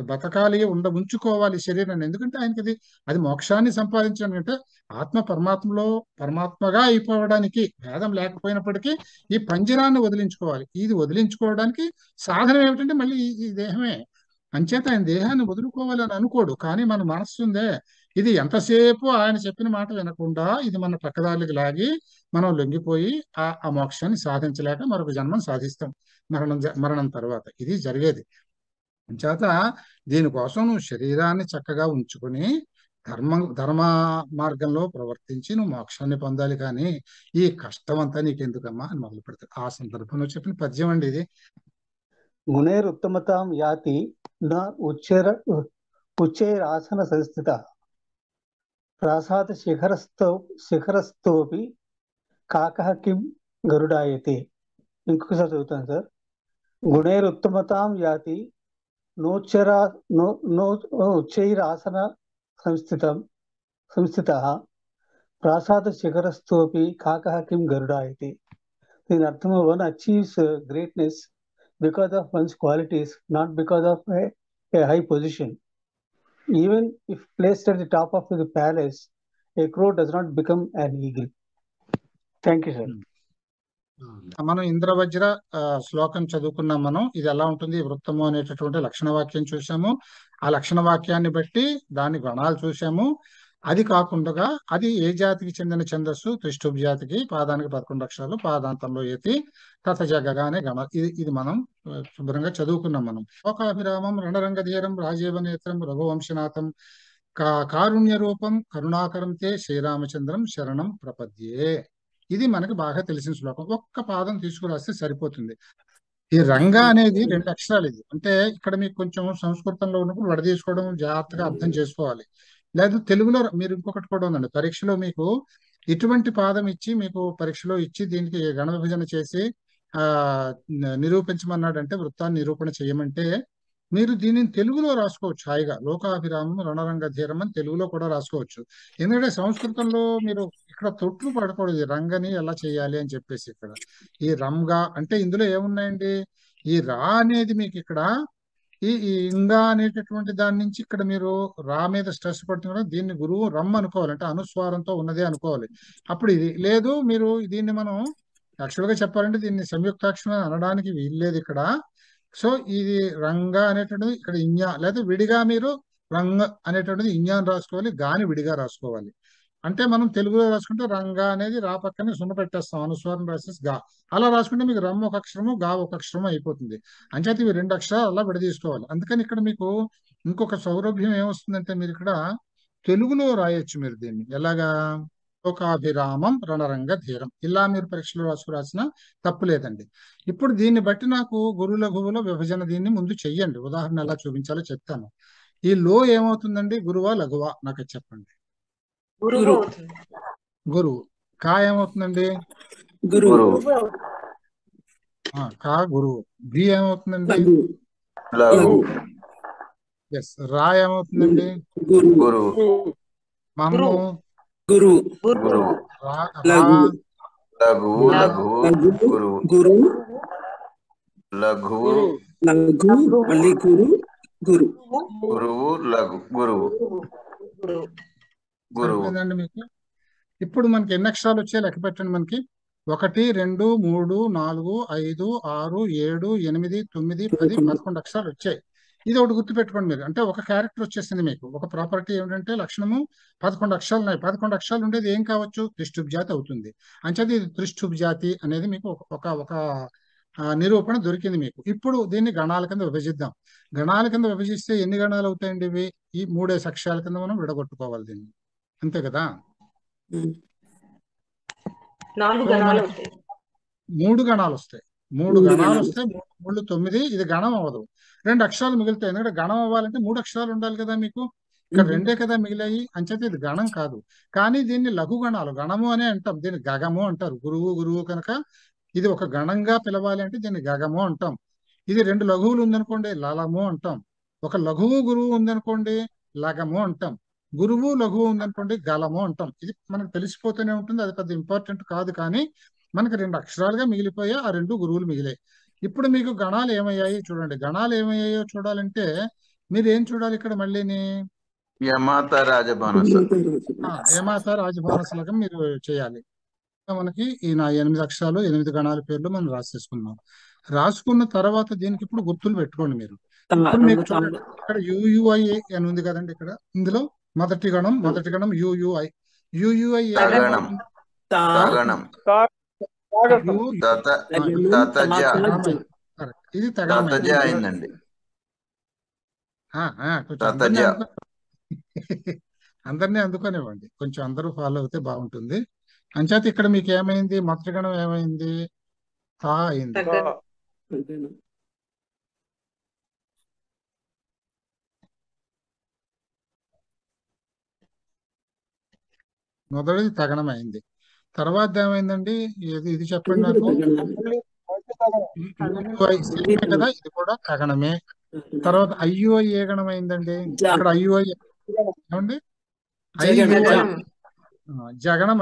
బతకాలి ఉండ ఉంచుకోవాలి శరీరాన్ని. ఎందుకంటే ఆయనకి అది అది మోక్షాన్ని సంపాదించాలంటే అంటే ఆత్మ పరమాత్మలో పరమాత్మగా అయిపోవడానికి భేదం లేకపోయినప్పటికీ ఈ పంజరాన్ని వదిలించుకోవాలి. ఇది వదిలించుకోవడానికి సాధన ఏమిటంటే మళ్ళీ ఈ- ఈ దేహమే. అంచేత ఆయన దేహాన్ని వదులుకోవాలని అనుకోడు. కానీ మన మనస్సు ఉందే ఇది ఎంతసేపు ఆయన చెప్పిన మాట వినకుండా ఇది మన పక్కదారులకు లాగి మనం లొంగిపోయి ఆ ఆ మోక్షాన్ని సాధించలేక మరొక జన్మం సాధిస్తాం మరణం మరణం తర్వాత. ఇది జరిగేది. చేత దీనికోసం నువ్వు శరీరాన్ని చక్కగా ఉంచుకొని ధర్మ ధర్మ మార్గంలో ప్రవర్తించి నువ్వు మోక్షాన్ని పొందాలి కానీ ఈ కష్టం అంతా నీకెందుకమ్మా అని మొదలు పెడతాడు. ఆ సందర్భంలో చెప్పిన పద్యం అండి ఇది. గుణేరుత్తమతాం యాతి నా ఉచ్చేర ఉచ్చేరాసన సంస్థిత. ప్రాసాద శిఖరస్థో శిఖరస్థోపి కాకః కిం గరుడాయతే ఇంకొకసారి చదువుతాను సార్ గుణైరుత్తమతాం యాతి నోచ్చరా నో నో ఉచ్చైరాసన సంస్థితం సంస్థితः ప్రాసాద శిఖరస్థోపి కాకః కిం గరుడాయతే దీని అర్థం one achieves greatness because of one's qualities, not because of a, a high position. Even if placed at the top of the palace, a crow does not become an eagle. Thank you, hmm. Hmm. మనం ఇంద్రవజ్ర శ్లోకం చదువుకున్నాం మనం. ఇది ఎలా ఉంటుంది? వృత్తము అనేటటువంటి లక్షణ వాక్యం చూసాము ఆ లక్షణ వాక్యాన్ని బట్టి దాని గణాలు చూసాము అది కాకుండా అది ఏ జాతికి చెందిన ఛందస్సు? త్రిష్టుభ్ జాతికి పాదానికి పదకొండు అక్షరాలు పాదాంతంలో ఏతి తథజగగానే గమ. ఇది ఇది మనం శుభ్రంగా చదువుకున్నాం మనం. లోకాభిరామం రణరంగధీరం రాజీవ నేత్రం రఘువంశనాథం కా కారుణ్య రూపం కరుణాకరం తే శ్రీరామచంద్రం శరణం ప్రపద్యే. ఇది మనకి బాగా తెలిసిన శ్లోకం. ఒక్క పాదం తీసుకురాస్తే సరిపోతుంది. ఈ రంగ అనేది రెండు అక్షరాలు ఇది. అంటే ఇక్కడ మీకు కొంచెం సంస్కృతంలో ఉన్నప్పుడు వడదీసుకోవడం జాగ్రత్తగా అర్థం చేసుకోవాలి. లేదు తెలుగులో మీరు ఇంకొకటి కూడా ఉందండి. పరీక్షలో మీకు ఇటువంటి పాదం ఇచ్చి మీకు పరీక్షలో ఇచ్చి దీనికి గణ విభజన చేసి ఆ నిరూపించమన్నాడంటే వృత్తాన్ని నిరూపణ చేయమంటే మీరు దీనిని తెలుగులో రాసుకోవచ్చు హాయిగా. లోకాభిరామం రణరంగ ధీరం అని తెలుగులో కూడా రాసుకోవచ్చు. ఎందుకంటే సంస్కృతంలో మీరు ఇక్కడ తొట్లు పడకూడదు. రంగని ఎలా చేయాలి అని చెప్పేసి ఇక్కడ. ఈ రంగా అంటే ఇందులో ఏమున్నాయండి? ఈ రా అనేది మీకు ఇక్కడ ఈ ఇంగా అనేటటువంటి దాని నుంచి ఇక్కడ మీరు రా మీద స్ట్రెస్ పడుతున్నారు దీన్ని గురువు రమ్ అనుకోవాలి అంటే అనుస్వారంతో ఉన్నదే అనుకోవాలి. అప్పుడు ఇది లేదు మీరు దీన్ని మనం యాక్చువల్గా చెప్పాలంటే దీన్ని సంయుక్తాక్షరం అనడానికి వీల్లేదు ఇక్కడ. సో ఇది రంగ అనేటువంటిది ఇక్కడ ఇన్యా లేదా విడిగా మీరు రంగ అనేటువంటిది ఇన్యాన్ని రాసుకోవాలి గాని విడిగా రాసుకోవాలి. అంటే మనం తెలుగులో రాసుకుంటే రంగ అనేది రా పక్కనే సున్న పెట్టేస్తాం అనుస్వారం రాసేసి గా. అలా రాసుకుంటే మీకు రమ్ ఒక అక్షరము గా ఒక అక్షరము అయిపోతుంది. అంచేత ఇవి రెండు అక్షరాలు అలా విడదీసుకోవాలి. అందుకని ఇక్కడ మీకు ఇంకొక సౌరభ్యం ఏమొస్తుందంటే మీరు ఇక్కడ తెలుగులో రాయొచ్చు మీరు దీన్ని. ఎలాగా? లోకాభిరామం రణరంగ ధీరం. ఇలా మీరు పరీక్షలో రాసుకు రాసిన తప్పు లేదండి. ఇప్పుడు దీన్ని బట్టి నాకు గురు లఘువులో విభజన దీన్ని ముందు చెయ్యండి. ఉదాహరణ ఎలా చూపించాలో చెప్తాను. ఈ లో ఏమవుతుందండి? గురువా లఘువా నాకు చెప్పండి. గురువు గురువు కా ఏమవుతుందండి గురువు కా గురువు బి ఏమవుతుందండి ఎస్ రా ఏమవుతుందండి మమ్ము గురు గురువు లఘు గురువు గురు లఘువు లఘు మళ్ళీ గురు గురు గురువు లఘు గురువు గురువు. మీకు? ఇప్పుడు మనకి ఎన్ని అక్షరాలు వచ్చాయి? లెక్క పెట్టండి మనకి. ఒకటి రెండు మూడు నాలుగు ఐదు ఆరు ఏడు ఎనిమిది తొమ్మిది పది పదకొండు అక్షరాలు వచ్చాయి. ఇది ఒకటి గుర్తుపెట్టుకోండి మీరు. అంటే ఒక క్యారెక్టర్ వచ్చేసింది మీకు. ఒక ప్రాపర్టీ ఏమిటంటే లక్షణము పదకొండు అక్షరాలు ఉన్నాయి. పదకొండు అక్షరాలు ఉండేది ఏం కావచ్చు? త్రిష్టుప్ జాతి అవుతుంది. అంచేది ఇది త్రిష్టుప్ జాతి అనేది మీకు ఒక ఒక నిరూపణ దొరికింది మీకు. ఇప్పుడు దీన్ని గణాల కింద విభజిద్దాం. గణాల కింద విభజిస్తే ఎన్ని గణాలు అవుతాయండి ఇవి? ఈ మూడేసి అక్షరాల కింద మనం విడగొట్టుకోవాలి దీన్ని. అంతే కదా? మూడు గణాలు వస్తాయి. మూడు గణాలు. వస్తాయి మూడు మూడు తొమ్మిది ఇది గణం అవ్వదు. రెండు అక్షరాలు మిగులుతాయి. ఎందుకంటే గణం అవ్వాలంటే మూడు అక్షరాలు ఉండాలి కదా మీకు? ఇక్కడ. రెండే కదా మిగిలాయి. అంచేత ఇది గణం కాదు. కానీ దీన్ని లఘు గణాలు గణము అనే అంటాం. దీన్ని గగము అంటారు. గురువు గురువు కనుక ఇది ఒక గణంగా పిలవాలి అంటే దీన్ని గగము అంటాం. ఇది రెండు లఘువులు ఉందనుకోండి లలము అంటాం. ఒక లఘువు గురువు ఉందనుకోండి లగము అంటాం. గురువు లఘువు ఉందనుకోండి గలము అంటాం. ఇది మనకు తెలిసిపోతూనే ఉంటుంది. అది పెద్ద ఇంపార్టెంట్ కాదు కానీ మనకి రెండు అక్షరాలుగా మిగిలిపోయా ఆ రెండు గురువులు మిగిలాయి. ఇప్పుడు మీకు గణాలు ఏమయ్యాయి చూడండి. గణాలు ఏమయ్యాయో చూడాలంటే మీరు ఏం చూడాలి ఇక్కడ మళ్ళీని? యమాత రాజభానస ఆ, యమాత రాజభానసలకం మీరు చేయాలి. మనకి ఈ నా ఎనిమిది అక్షరాలు ఎనిమిది గణాల పేర్లు మనం రాసేసుకున్నాం రాసుకున్న తర్వాత దీనికి ఇప్పుడు గుర్తులు పెట్టుకోండి మీరు. ఇప్పుడు మీకు చూడండి. ఇక్కడ యుయుఐ అని ఉంది కదండి ఇక్కడ. ఇందులో మొదటి గణం మొదటి గణం యుయుఐ యుయుఐ ఇది అయిందండి. అందుకో అందరినీ అందుకోనివ్వండి. కొంచెం అందరూ ఫాలో అవుతే బాగుంటుంది. అంచేత ఇక్కడ మీకు ఏమైంది? మొదటి గణం ఏమైంది? తా అయింది. మొదటిది తగణం అయింది తర్వాత ఏమైందండి? ఇది ఇది చెప్పండి నాకు. కదా? ఇది కూడా తగణమే తర్వాత ఐయుఐ ఏ గణం అయిందండి జ. ఇక్కడ ఐయుఐ ఏమండి?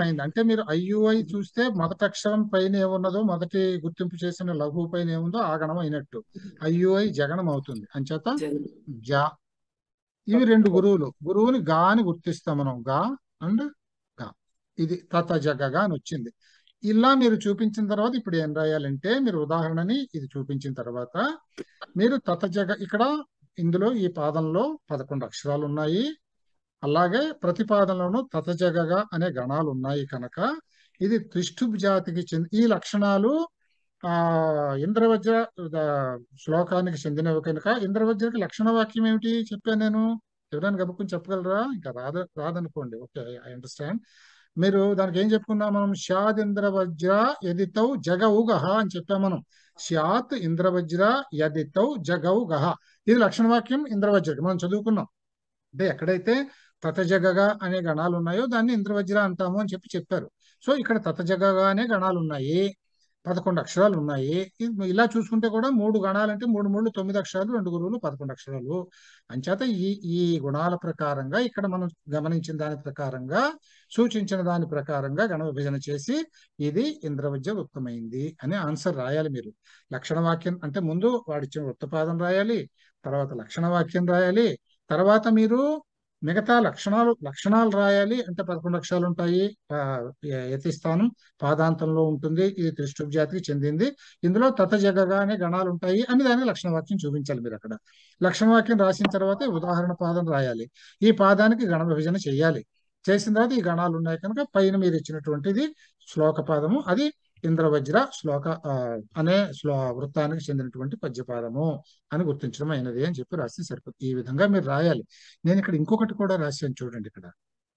అయింది అంటే మీరు ఐయుఐ చూస్తే మొదటి అక్షరం పైన ఏమున్నదో మొదటి గుర్తింపు చేసిన లఘువు పైన ఏముందో ఆ గణం అయినట్టు. ఐయుఐ జగనం అవుతుంది అంచేత. జా. ఇవి రెండు గురువులు. గురువుని గా అని గుర్తిస్తాం మనం. గా అండ్ ఇది తత జగగా అని వచ్చింది. ఇలా మీరు చూపించిన తర్వాత ఇప్పుడు ఏం రాయాలంటే మీరు ఉదాహరణని ఇది చూపించిన తర్వాత మీరు తత జగ ఇక్కడ ఇందులో ఈ పాదంలో పదకొండు అక్షరాలు ఉన్నాయి. అలాగే ప్రతి పాదంలోనూ తతజగగా అనే గణాలు ఉన్నాయి కనుక ఇది త్రిష్టుప్ జాతికి చెంది ఈ లక్షణాలు ఆ ఇంద్రవజ్ర శ్లోకానికి చెందినవి కనుక ఇంద్రవజ్రకి లక్షణ వాక్యం ఏమిటి చెప్పాను నేను? ఎవరైనా గబుకుని చెప్పగలరా? ఇంకా రాదు రాదనుకోండి. Okay I understand. మీరు దానికి ఏం చెప్పుకున్నాం మనం? షాద్ ఇంద్రవజ్ర యదితౌ జగౌ గహ అని చెప్పాం మనం. షాత్ ఇంద్రవజ్ర యదితౌ జగౌ గహ ఇది లక్షణ వాక్యం ఇంద్రవజ్రకి మనం చదువుకున్నాం. అంటే ఎక్కడైతే తతజగగా అనే గణాలు ఉన్నాయో దాన్ని ఇంద్రవజ్ర అంటాము అని చెప్పి చెప్పారు. సో ఇక్కడ తతజగగా అనే గణాలు ఉన్నాయి. పదకొండు అక్షరాలు ఉన్నాయి. ఇలా చూసుకుంటే కూడా మూడు గణాలు అంటే మూడు మూడు తొమ్మిది అక్షరాలు రెండు గురువులు పదకొండు అక్షరాలు. అంచేత ఈ ఈ గుణాల ప్రకారంగా ఇక్కడ మనం గమనించిన దాని ప్రకారంగా సూచించిన దాని ప్రకారంగా గణ విభజన చేసి ఇది ఇంద్రవిద్య వృత్తమైంది అని ఆన్సర్ రాయాలి మీరు. లక్షణ వాక్యం అంటే ముందు వాడిచ్చిన వృత్తపాదం రాయాలి తర్వాత లక్షణ వాక్యం రాయాలి తర్వాత మీరు మిగతా లక్షణాలు లక్షణాలు రాయాలి. అంటే పదకొండు అక్షరాలు ఉంటాయి. యతిస్థానం పాదాంతంలో ఉంటుంది. ఇది త్రిష్టుప్ జాతికి చెందింది. ఇందులో తతజగగా అనే గణాలు ఉంటాయి. అని దాని లక్షణ వాక్యం చూపించాలి మీరు అక్కడ. లక్షణ వాక్యం రాసిన తర్వాత ఉదాహరణ పాదం రాయాలి. ఈ పాదానికి గణ విభజన చేయాలి. చేసిన తర్వాత ఈ గణాలు ఉన్నాయి కనుక పైన మీరు ఇచ్చినటువంటిది శ్లోక పాదము. అది ఇంద్రవజ్ర శ్లోక అనే శ్లో వృత్తానికి చెందినటువంటి పద్యపాదము అని గుర్తించడం అయినది అని చెప్పి రాస్తే సరిపోతుంది. ఈ విధంగా మీరు రాయాలి. నేను ఇక్కడ ఇంకొకటి కూడా రాశాను చూడండి ఇక్కడ.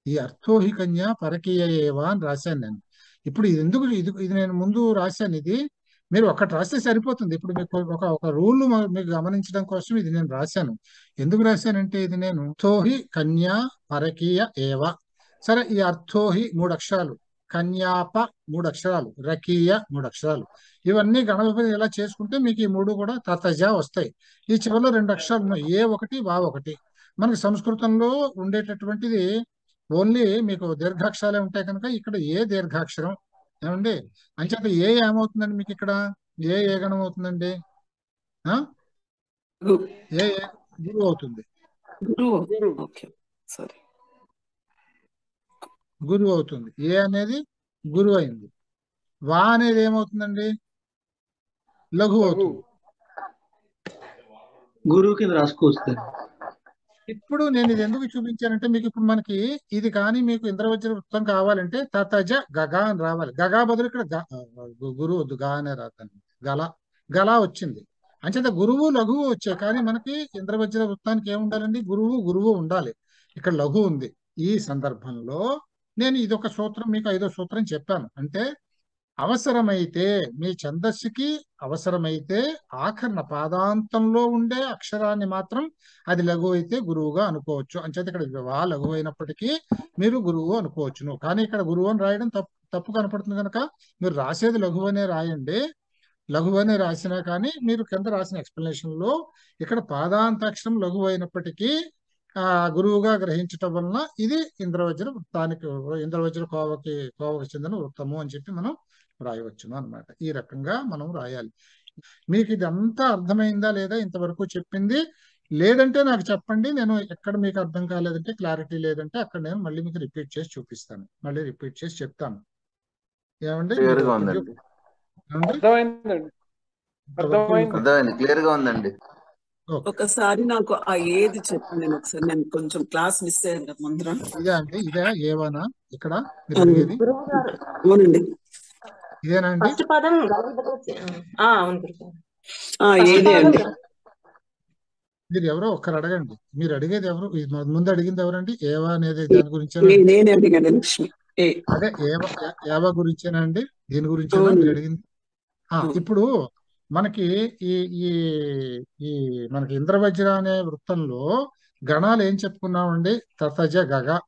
ఈ అర్థోహి కన్య పరకీయ ఏవా అని రాశాను నేను. ఇప్పుడు ఇది ఎందుకు ఇది ఇది నేను ముందు రాశాను ఇది. మీరు ఒకటి రాస్తే సరిపోతుంది. ఇప్పుడు మీకు ఒక ఒక రూల్ మీకు గమనించడం కోసం ఇది నేను రాశాను. ఎందుకు రాశానంటే ఇది నేను? అర్థోహి కన్యా పరకీయ ఏవ. సరే ఈ అర్థోహి మూడు అక్షరాలు. కన్యాప మూడు అక్షరాలు రకీయ మూడు అక్షరాలు ఇవన్నీ గణ విభజన ఇలా చేసుకుంటే మీకు ఈ మూడు కూడా తతజ వస్తాయి. ఈ చివరిలో రెండు అక్షరాలు ఉన్నాయి. ఏ ఒకటి వా ఒకటి. మనకి సంస్కృతంలో ఉండేటటువంటిది ఓన్లీ మీకు దీర్ఘాక్షరాలే ఉంటాయి కనుక ఇక్కడ ఏ దీర్ఘాక్షరం? ఏమండి? అంచేత ఏ ఏమవుతుందండి మీకు ఇక్కడ? ఏ ఏ గణం అవుతుందండి? ఏ ఏ గురువు అవుతుంది? గురువు. ఓకే. సారీ. గురువు అవుతుంది. ఏ అనేది గురువు అయింది. వా అనేది ఏమవుతుందండి? లఘు అవుతుంది. గురువు కింద రాసుకోవచ్చు ఇప్పుడు నేను ఇది ఎందుకు చూపించానంటే మీకు ఇప్పుడు మనకి ఇది కానీ మీకు ఇంద్రవజ్ర వృత్తం కావాలంటే తతజ గగా అని రావాలి. గగా బదులు ఇక్కడ గురువు వద్దు. గా అనే రాతండి గల గల వచ్చింది. అంచేత గురువు లఘువు వచ్చాయి కానీ మనకి ఇంద్రవజ్ర వృత్తానికి ఏముండాలండి? గురువు గురువు ఉండాలి. ఇక్కడ లఘు ఉంది. ఈ సందర్భంలో నేను ఇదొక సూత్రం మీకు ఐదో సూత్రం చెప్పాను. అంటే అవసరమైతే మీ ఛందస్సుకి అవసరమైతే ఆఖరణ పాదాంతంలో ఉండే అక్షరాన్ని మాత్రం అది లఘు అయితే గురువుగా అనుకోవచ్చు. అంచేత ఇక్కడ వా లఘు అయినప్పటికీ మీరు గురువు అనుకోవచ్చును. కానీ ఇక్కడ గురువు అని రాయడం తప్పు తప్పు కనపడుతుంది కనుక మీరు రాసేది లఘు అనే రాయండి. లఘు అనే రాసినా కానీ మీరు కింద రాసిన ఎక్స్ప్లెనేషన్లో ఇక్కడ పాదాంతాక్షరం లఘు అయినప్పటికీ గురువుగా గ్రహించటం వలన ఇది ఇంద్రవజ్ర వృత్తానికి ఇంద్రవజ్ర కోవకి కోవకి చెందిన వృత్తము అని చెప్పి మనం రాయవచ్చును అన్నమాట. ఈ రకంగా మనం రాయాలి. మీకు ఇదంతా అర్థమైందా లేదా ఇంతవరకు చెప్పింది? లేదంటే నాకు చెప్పండి. నేను ఎక్కడ మీకు అర్థం కాలేదంటే క్లారిటీ లేదంటే అక్కడ నేను మళ్ళీ మీకు రిపీట్ చేసి చూపిస్తాను. మళ్ళీ రిపీట్ చేసి చెప్తాను. ఏమండి? అర్థమైంది. క్లియర్గా ఉందండి. ఒకసారి నాకు ఆ ఏది చెప్పండి నేను ఒకసారి నేను కొంచెం క్లాస్ మిస్ అయ్యాను కదా ముందర. ఇదే అండి ఇదే ఏవనా ఇక్కడ అవునండి. ఇదేనా అండి? ఫస్ట్ పదం. ఆ, ఏదే అండి? మీరు ఎవరో ఒక్కరు అడగండి. మీరు అడిగేది ఎవరు? ముందు అడిగింది ఎవరండి? ఏవా అనేది దాని ఏ అదే ఏవ ఏవా గురించేనా అండి? దీని గురించేనా. మీరు అడిగింది. ఇప్పుడు మనకి ఈ ఈ ఈ మనకి ఇంద్రవజ్ర అనే వృత్తంలో గణాలు ఏం చెప్పుకున్నామండి? తతజ గగ.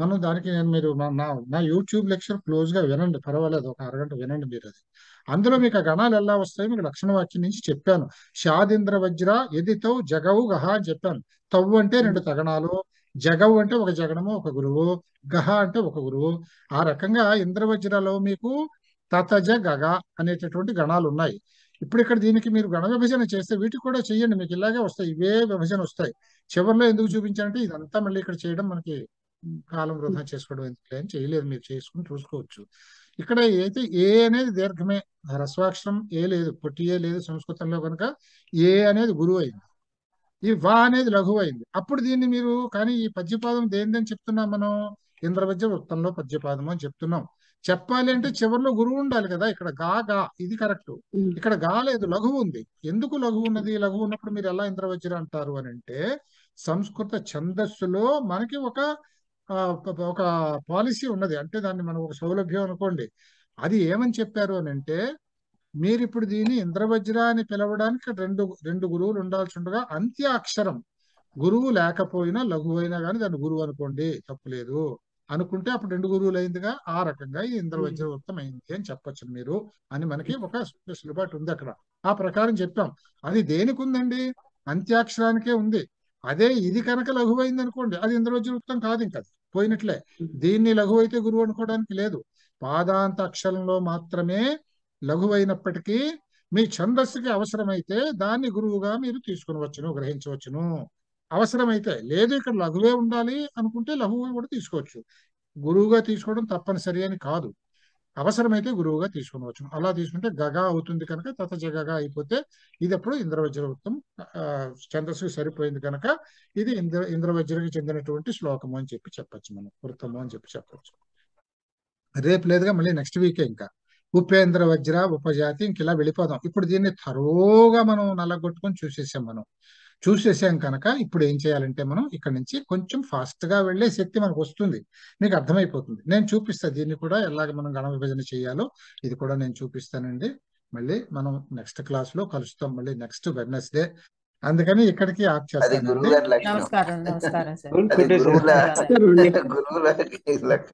మనం దానికి నేను మీరు నా- నా యూట్యూబ్ లెక్చర్ క్లోజ్గా వినండి. పర్వాలేదు ఒక అరగంట వినండి మీరు అది. అందులో మీకు ఆ గణాలు ఎలా వస్తాయి మీకు లక్షణ వాక్యం నుంచి చెప్పాను. షాదింద్ర వజ్ర ఎదితౌ జగవు గహ అని చెప్పాను. తవ్వు అంటే రెండు తగణాలు జగవు అంటే ఒక జగనము ఒక గురువు గహ అంటే ఒక గురువు. ఆ రకంగా ఇంద్రవజ్రలో మీకు తతజ గగ అనేటటువంటి గణాలు ఉన్నాయి. ఇప్పుడు ఇక్కడ దీనికి మీరు గణ విభజన చేస్తే వీటికి కూడా చెయ్యండి మీకు ఇలాగే వస్తాయి ఇవే విభజన వస్తాయి. చివరిలో ఎందుకు చూపించాలంటే ఇదంతా మళ్ళీ ఇక్కడ చేయడం మనకి కాలం వృధా చేసుకోవడం ఎందుకు అని చేయలేదు మీరు చేసుకుని చూసుకోవచ్చు. ఇక్కడ అయితే ఏ అనేది దీర్ఘమే హ్రస్వాక్షరం ఏ లేదు పొట్టి ఏ లేదు సంస్కృతంలో కనుక ఏ అనేది గురువు అయింది. ఈ వా అనేది లఘువు అయింది. అప్పుడు దీన్ని మీరు కానీ ఈ పద్యపాదం దేనిదని చెప్తున్నాం మనం? ఇంద్రవజ్ర వృత్తంలో పద్యపాదం అని చెప్తున్నాం. చెప్పాలి అంటే చివరిలో గురువు ఉండాలి కదా ఇక్కడ గా గా ఇది కరెక్ట్. ఇక్కడ గా లేదు లఘువు ఉంది. ఎందుకు లఘువు ఉన్నది? లఘువు ఉన్నప్పుడు మీరు ఎలా ఇంద్రవజ్ర అంటారు అని అంటే సంస్కృత ఛందస్సులో మనకి ఒక ఒక- పాలసీ ఉన్నది. అంటే దాన్ని మనం ఒక సౌలభ్యం అనుకోండి. అది ఏమని చెప్పారు అని అంటే మీరు ఇప్పుడు దీన్ని ఇంద్రవజ్ర అని పిలవడానికి రెండు రెండు గురువులు ఉండాల్సి ఉండగా అంత్య అక్షరం గురువు లేకపోయినా లఘువు అయినా కానీ దాన్ని గురువు అనుకోండి. తప్పులేదు అనుకుంటే అప్పుడు రెండు గురువులు అయిందిగా ఆ రకంగా ఇది ఇంద్రవజ్రవృత్తం అయింది అని చెప్పొచ్చు మీరు అని మనకి ఒక సులుబాటు ఉంది అక్కడ. ఆ ప్రకారం చెప్పాం అది దేనికి ఉందండి అంత్యాక్షరానికే ఉంది. అదే ఇది కనుక లఘువైంది అనుకోండి అది ఇంద్రవజ్రవృత్తం కాదు ఇంకా. పోయినట్లే. దీన్ని లఘువు అయితే గురువు అనుకోవడానికి లేదు. పాదాంత అక్షరంలో మాత్రమే లఘువైనప్పటికీ మీ ఛందస్సుకి అవసరమైతే దాన్ని గురువుగా మీరు తీసుకునవచ్చును గ్రహించవచ్చును. అవసరమైతే లేదు ఇక్కడ లఘువే ఉండాలి అనుకుంటే లఘువుగా కూడా తీసుకోవచ్చు. గురువుగా తీసుకోవడం తప్పనిసరి అని కాదు. అవసరమైతే గురువుగా తీసుకునవచ్చు అలా తీసుకుంటే గగా అవుతుంది కనుక తత జగగా అయిపోతే ఇది అప్పుడు ఇంద్రవజ్రవృత్తం ఆ, ఛందస్సుకి సరిపోయింది కనుక ఇది ఇంద్ర ఇంద్రవజ్రకి చెందినటువంటి శ్లోకము అని చెప్పి చెప్పచ్చు మనం. వృత్తము అని చెప్పి చెప్పచ్చు. రేపు లేదుగా మళ్ళీ నెక్స్ట్ వీకే ఇంకా. ఉపేంద్ర వజ్ర ఉపజాతి ఇంక ఇలా వెళ్ళిపోదాం. ఇప్పుడు దీన్ని తరోగా మనం నల్లగొట్టుకొని చూసేసాం మనం. చూసేసాం కనుక ఇప్పుడు ఏం చేయాలంటే మనం ఇక్కడ నుంచి కొంచెం ఫాస్ట్గా వెళ్ళే శక్తి మనకు వస్తుంది. మీకు అర్థమైపోతుంది. నేను చూపిస్తా. దీన్ని కూడా ఎలాగ మనం గణ విభజన చేయాలో ఇది కూడా నేను చూపిస్తానండి. మళ్ళీ మనం నెక్స్ట్ క్లాస్లో కలుస్తాం. మళ్ళీ నెక్స్ట్ వెడ్నెస్డే అందుకని ఇక్కడికి ఆప్ అది